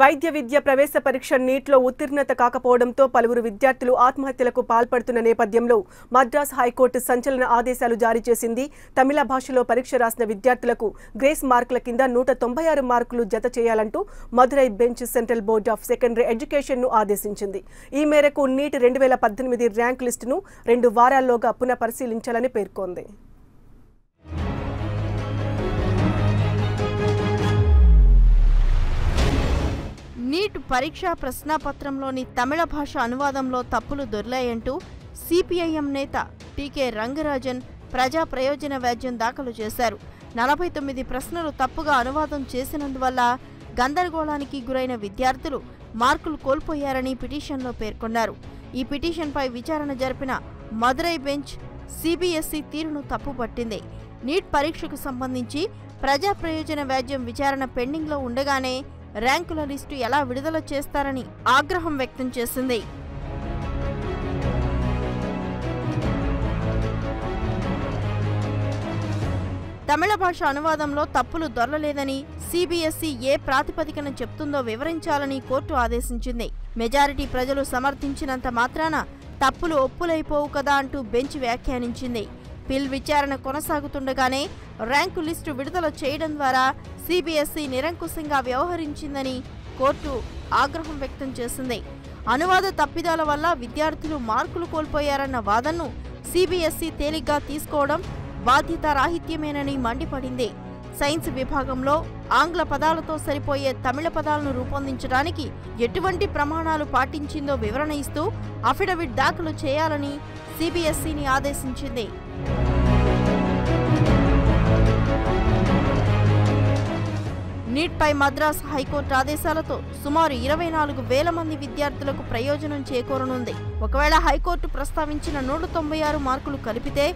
వైద్య విద్య ప్రవేశ పరీక్ష నీట్లో ఉత్తీర్ణత కాకపోవడంతో పలువురు విద్యార్థులు ఆత్మహత్యలకు పాల్పడుతున్న నేపథ్యంలో మద్రాస్ హైకోర్టు సంచలన ఆదేశాలు జారీ చేసింది. తమిళ భాషలో పరీక్ష రాసిన విద్యార్థులకు గ్రేస్ మార్కుల కింద నూట తొంభై ఆరు మార్కులు జత చేయాలంటూ Madurai bench central board of secondary ఎడ్యుకేషన్ను ఆదేశించింది. ఈ మేరకు నీట్ రెండు వేల పద్దెనిమిది ర్యాంక్ లిస్టును రెండు వారాల్లోగా పునఃపరిశీలించాలని పేర్కొంది. పరీక్షా ప్రశ్నాపత్రంలోని తమిళ భాష అనువాదంలో తప్పులు దొర్లాయంటూ సిపిఐఎం నేత టీకే రంగరాజన్ ప్రజా ప్రయోజన వ్యాజ్యం దాఖలు చేశారు. నలభై తొమ్మిది ప్రశ్నలు తప్పుగా అనువాదం చేసినందువల్ల గందరగోళానికి గురైన విద్యార్థులు మార్కులు కోల్పోయారని పిటిషన్లో పేర్కొన్నారు. ఈ పిటిషన్పై విచారణ జరిపిన మదురై బెంచ్ సిబిఎస్ఈ తీరును తప్పుపట్టింది. నీట్ పరీక్షకు సంబంధించి ప్రజా ప్రయోజన వ్యాజ్యం విచారణ పెండింగ్లో ఉండగానే ర్యాంకుల లిస్టు ఎలా విడుదల చేస్తారని ఆగ్రహం వ్యక్తం చేసింది. తమిళ భాష అనువాదంలో తప్పులు దొరలలేదని సిబిఎస్ఈ ఏ ప్రాతిపదికన చెప్తుందో వివరించాలని కోర్టు ఆదేశించింది. మెజారిటీ ప్రజలు సమర్థించినంత మాత్రాన తప్పులు ఒప్పులైపోవు కదా అంటూ బెంచ్ వ్యాఖ్యానించింది. పిల్ విచారణ కొనసాగుతుండగానే ర్యాంకు లిస్టు విడుదల చేయడం ద్వారా సిబిఎస్ఈ నిరంకుశంగా వ్యవహరించిందని కోర్టు ఆగ్రహం వ్యక్తం చేసింది. అనువాద తప్పిదాల వల్ల విద్యార్థులు మార్కులు కోల్పోయారన్న వాదనను సిబిఎస్ఈ తేలిగ్గా తీసుకోవడం బాధ్యతారాహిత్యమేనని మండిపడింది. సైన్స్ విభాగంలో ఆంగ్ల పదాలతో సరిపోయే తమిళ పదాలను రూపొందించడానికి ఎటువంటి ప్రమాణాలు పాటించిందో వివరణ ఇస్తూ అఫిడవిట్ దాఖలు చేయాలని సిబిఎస్ఈని ఆదేశించింది. నీట్పై మద్రాస్ హైకోర్టు ఆదేశాలతో సుమారు ఇరవై నాలుగు వేల మంది విద్యార్థులకు ప్రయోజనం చేకూరనుంది. ఒకవేళ హైకోర్టు ప్రస్తావించిన నూట తొంభై ఆరు మార్కులు కలిపితే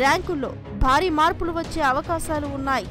ర్యాంకుల్లో భారీ మార్పులు వచ్చే అవకాశాలు ఉన్నాయి.